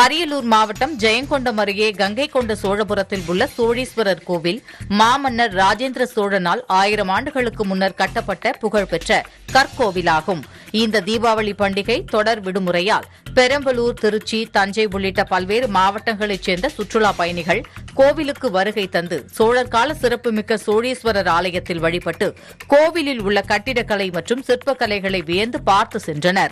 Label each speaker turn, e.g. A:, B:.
A: அரியலூர் மாவட்டம் ஜெயங்கொண்டம் அருகே கங்கை கொண்ட சோழபுரத்தில் உள்ள சோழீஸ்வரர் கோவில் மாமன்னர் ராஜேந்திர சோழனால் ஆயிரம் ஆண்டுகளுக்கு முன்னர் கட்டப்பட்ட புகழ்பெற்ற கற்கோவிலாகும். இந்த தீபாவளி பண்டிகை தொடர் விடுமுறையால் பெரம்பலூர் திருச்சி தஞ்சை உள்ளிட்ட பல்வேறு மாவட்டங்களைச் சேர்ந்த சுற்றுலாப் பயணிகள் கோவிலுக்கு வருகை தந்து சோழர் கால சிறப்புமிக்க சோழீஸ்வரர் ஆலயத்தில் வழிபட்டு கோவிலில் உள்ள கட்டிடக்கலை மற்றும் சிற்பக்கலைகளை வியந்து பார்த்து சென்றனர்.